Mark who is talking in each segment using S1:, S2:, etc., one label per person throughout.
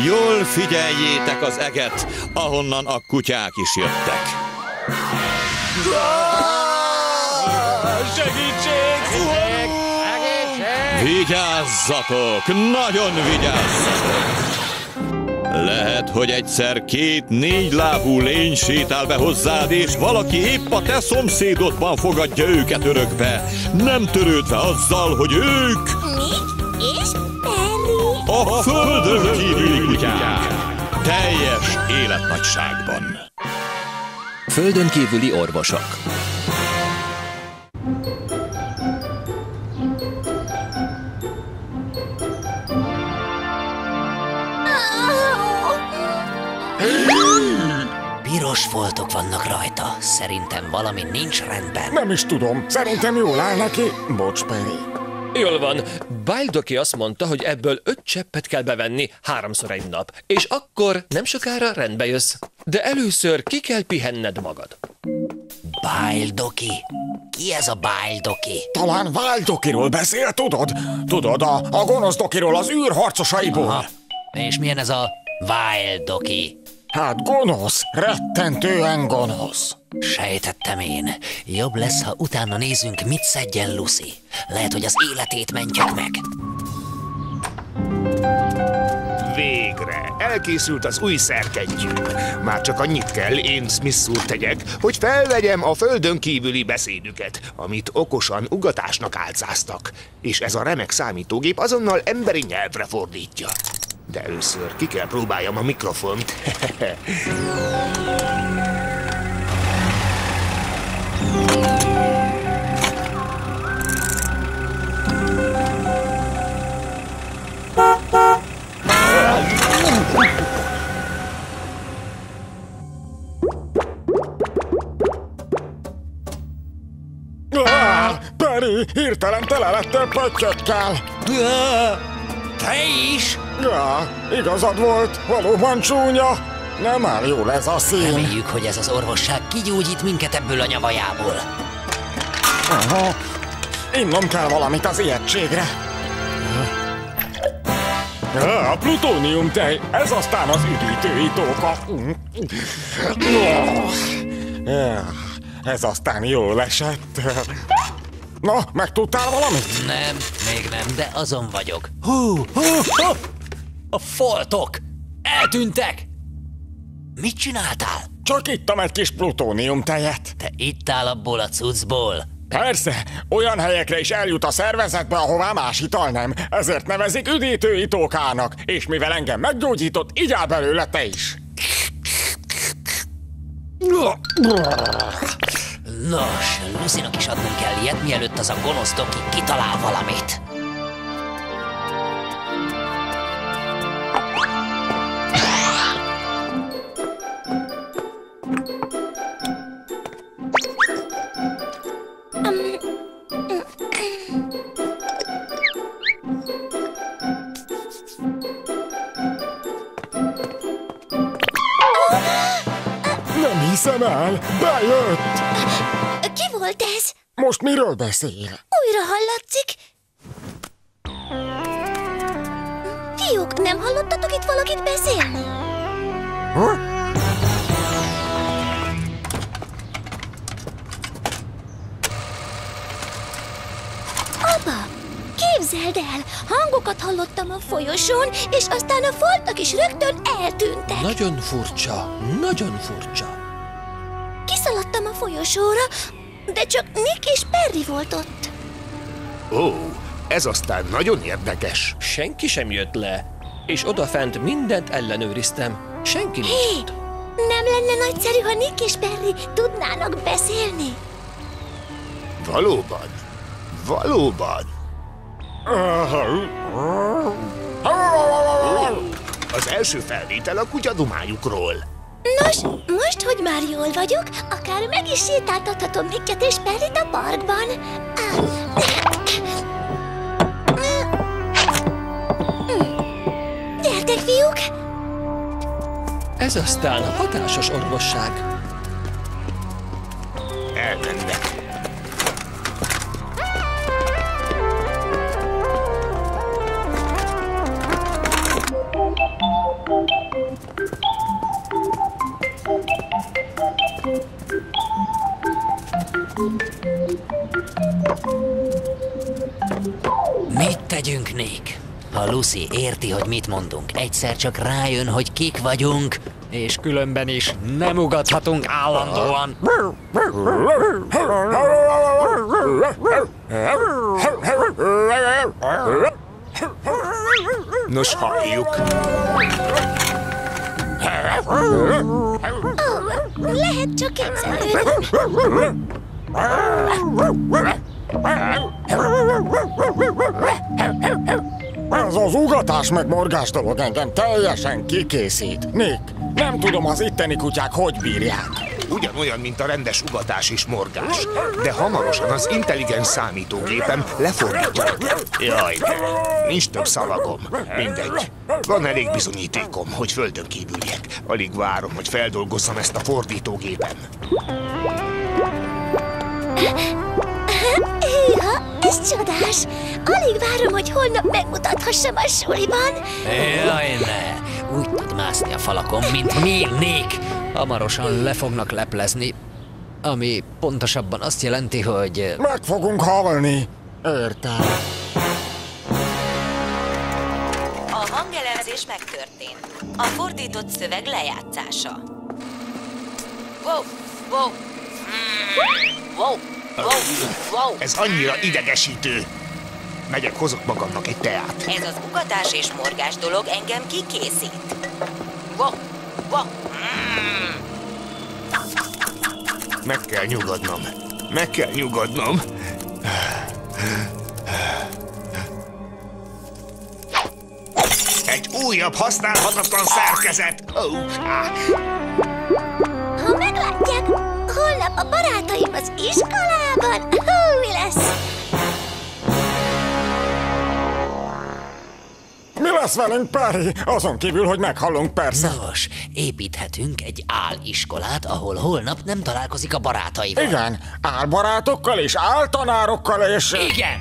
S1: Jól figyeljétek az eget, ahonnan a kutyák is jöttek.
S2: Segítség!
S1: Vigyázzatok! Nagyon vigyázzatok! Lehet, hogy egyszer két négy lábú lény sétál be hozzád, és valaki épp a te szomszédodban fogadja őket örökbe, nem törődve azzal, hogy ők
S3: Mi? És?
S1: A földön kívüli kutyák. Teljes életnagyságban.
S4: Földön kívüli orvosok.
S5: Piros foltok vannak rajta. Szerintem valami nincs rendben.
S2: Nem is tudom. Szerintem jól áll neki. Bocs, Perry.
S6: Jól van. Báldoki azt mondta, hogy ebből öt cseppet kell bevenni háromszor egy nap, és akkor nem sokára rendbe jössz. De először ki kell pihenned magad.
S5: Báldoki? Ki ez a Báldoki?
S2: Talán Váldokiról beszél, tudod? Tudod, a, a gonosz dokiról, az űrharcosaiból.
S5: Ha. És milyen ez a Váldoki?
S2: Hát gonosz, rettentően gonosz.
S5: Sejtettem én. Jobb lesz, ha utána nézünk, mit szedjen Lucy. Lehet, hogy az életét mentjük meg.
S7: Végre! Elkészült az új szerkentyűm. Már csak annyit kell, én Smith úr tegyek, hogy felvegyem a földön kívüli beszédüket, amit okosan ugatásnak álcáztak. És ez a remek számítógép azonnal emberi nyelvre fordítja. De először ki kell próbáljam a mikrofont.
S2: hirtelen tele lettél pöttyökkel.
S5: Te is?
S2: Ja, igazad volt, valóban csúnya. Nem áll jól ez a szín.
S5: Reméljük, hogy ez az orvosság kigyógyít minket ebből a nyavajából.
S2: Aha. Innom kell valamit az ijegységre. A plutónium tej, ez aztán az üdítő itóka. Ez aztán jól esett. Na, megtudtál valamit?
S5: Nem, még nem, de azon vagyok. Hú, hú, hú! A foltok! Eltűntek! Mit csináltál?
S2: Csak ittam egy kis plutónium tejet.
S5: Te ittál abból a cuccból?
S2: Persze, olyan helyekre is eljut a szervezetbe, ahová más ital nem. Ezért nevezik üdítő itókának, és mivel engem meggyógyított, így áll belőle te is.
S5: Nos, Lucinak is adnunk kell ilyet, mielőtt az a gonosz doki kitalál valamit.
S2: Hiszem el, bejött!
S3: Ki volt ez?
S2: Most miről beszél?
S3: Újra hallatszik? Fiúk, nem hallottatok itt valakit beszélni?
S2: Ha?
S3: Apa, képzeld el, hangokat hallottam a folyosón, és aztán a foltok is rögtön eltűntek.
S6: Nagyon furcsa, nagyon furcsa.
S3: Kiszaladtam a folyosóra, de csak Nick és Perry volt ott.
S7: Ó, ez aztán nagyon érdekes.
S6: Senki sem jött le, és odafent mindent ellenőriztem. Senki nincs ott.
S3: nem lenne nagyszerű, ha Nick és Perry tudnának beszélni?
S7: Valóban. Valóban. Az első felvétel a kutyadumájukról.
S3: Nos, most, hogy már jól vagyok, akár meg is sétáltathatom Nicket és Perryt a parkban. Gyertek, fiúk!
S6: Ez aztán hatásos orvosság.
S5: Nick? Ha Lucy érti, hogy mit mondunk, egyszer csak rájön, hogy kik vagyunk, és különben is nem ugathatunk állandóan.
S7: Nos, halljuk.
S3: Lehet csak egyszerűen.
S2: Az ugatás meg morgás dolog engem teljesen kikészít. Nick, nem tudom az itteni kutyák hogy bírják.
S7: Ugyanolyan, mint a rendes ugatás és morgás. De hamarosan az intelligens számítógépem lefordítja őket. Jaj, de nincs több szavagom. Mindegy. Van elég bizonyítékom, hogy földön kívüliek. Alig várom, hogy feldolgozzam ezt a fordítógépem.
S3: Ja, ez csodás. Alig várom, hogy holnap megmutathassam a suliban.
S5: Jaj, ne! Úgy tud mászni a falakon, mint mi, Nick! Hamarosan le fognak leplezni, ami pontosabban azt jelenti, hogy...
S2: Meg fogunk halni. Értem.
S8: A hangelemzés megtörtént. A fordított szöveg lejátszása. Wow, wow. Mm. Wow, wow, wow.
S7: Ez annyira idegesítő. Megyek, hozok magamnak egy teát.
S8: Ez az ugatás és morgás dolog engem kikészít. Wow, wow. Mm.
S7: Meg kell nyugodnom. Meg kell nyugodnom. Egy újabb használhatatlan szerkezet. Oh, ah.
S3: Az iskolában, hú, mi lesz?
S2: Mi lesz velünk, Perry? Azon kívül, hogy meghallunk persze.
S5: Nos, építhetünk egy áliskolát, ahol holnap nem találkozik a barátaival.
S2: Igen, álbarátokkal és áltanárokkal és...
S5: Igen!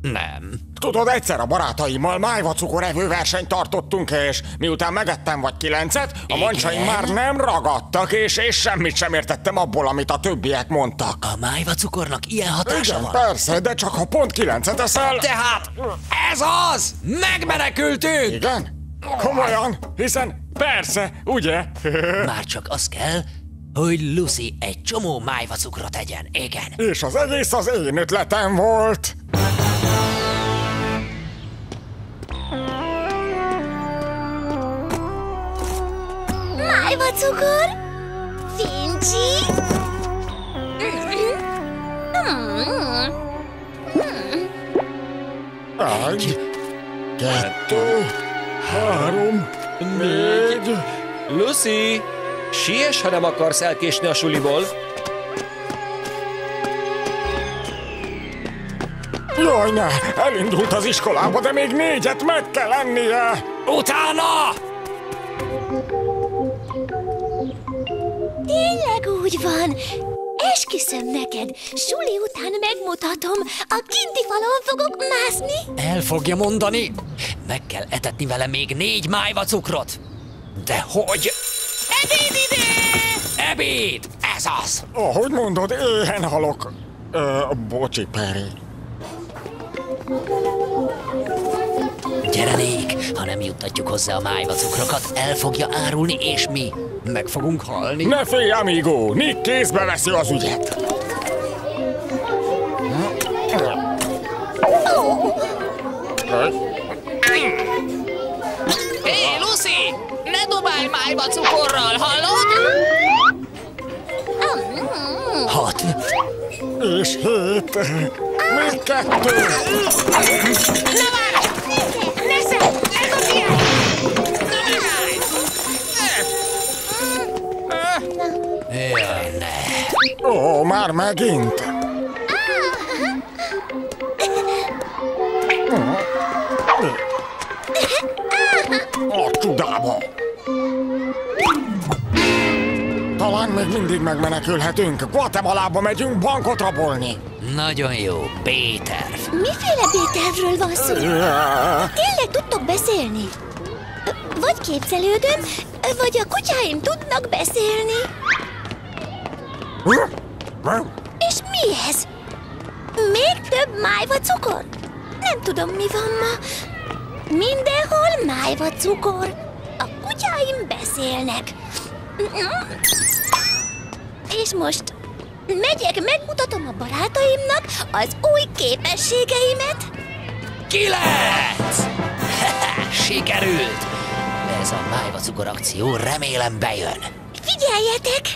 S5: Nem.
S2: Tudod, egyszer a barátaimmal májva cukorevő versenyt tartottunk, és miután megettem vagy kilencet, a mancsaim már nem ragadtak, és, és semmit sem értettem abból, amit a többiek mondtak.
S5: A májva cukornak ilyen hatása
S2: Igen,
S5: van?
S2: persze, de csak ha pont kilencet eszel...
S5: Tehát ez az! Megmenekültünk!
S2: Igen? Komolyan? Hiszen persze, ugye?
S5: Már csak az kell, hogy Lucy egy csomó májva cukrot tegyen. Igen.
S2: és az egész az én ötletem volt.
S3: Májva cukor? Fincsi?
S2: Egy, kettő, három, négy...
S6: Lucy, siess, ha nem akarsz elkésni a suliból.
S2: Jaj, ne! Elindult az iskolába, de még négyet meg kell lennie!
S5: Utána!
S3: Úgy van. Esküszöm neked, suli után megmutatom, a kinti falon fogok mászni.
S5: El fogja mondani. Meg kell etetni vele még négy májva cukrot. De hogy? Ebéd ide! Ebéd! Ez az!
S2: Ahogy mondod, éhen halok. Ö, bocsi, Perry.
S5: Gyere, Nick, ha nem juttatjuk hozzá a májva cukrokat, el fogja árulni, és mi meg fogunk halni.
S2: Ne félj, amigo! Nick kézbe veszi az ügyet.
S9: Hé, Lucy! Ne dobálj májba cukorral, hallod?
S5: Hat.
S2: És hét. Még kettő.
S9: Ne várj!
S2: Már megint. A csudába. Talán még mindig megmenekülhetünk. Guatemalába megyünk bankot rabolni.
S5: Nagyon jó, Péter.
S3: Miféle B-tervről van szó? Tényleg tudtok beszélni? Vagy képzelődöm, vagy a kutyáim tudnak beszélni. És mi ez? Még több májva cukor? Nem tudom, mi van ma. Mindenhol májva cukor. A kutyáim beszélnek. És most megyek, megmutatom a barátaimnak az új képességeimet.
S5: Kilenc! Sikerült! Ez a májva cukor akció remélem bejön.
S3: Figyeljetek!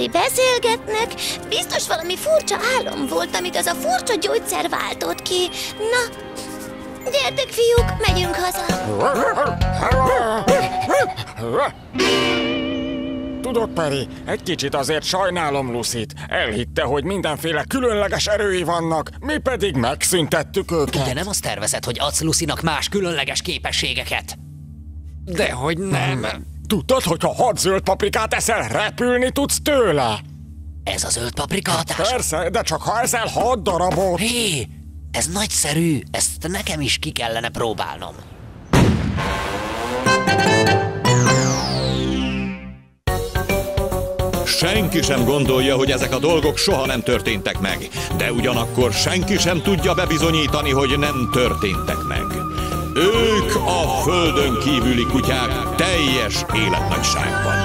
S3: Perry beszélgetnek, biztos valami furcsa álom volt, amit az a furcsa gyógyszer váltott ki. Na, gyertek fiúk, megyünk haza.
S2: Tudod, Peri, egy kicsit azért sajnálom Lucit. Elhitte, hogy mindenféle különleges erői vannak, mi pedig megszüntettük őket.
S5: De nem azt tervezed, hogy adsz Lucinak más különleges képességeket? Dehogy nem.
S2: Tudtad, hogy ha hat zöld paprikát eszel, repülni tudsz tőle?
S5: Ez a zöld paprika hatás?
S2: Persze, de csak ha eszel hat darabot.
S5: Hé, ez nagyszerű, ezt nekem is ki kellene próbálnom.
S1: Senki sem gondolja, hogy ezek a dolgok soha nem történtek meg, de ugyanakkor senki sem tudja bebizonyítani, hogy nem történtek meg. Ők a földön kívüli kutyák teljes életnagyságban.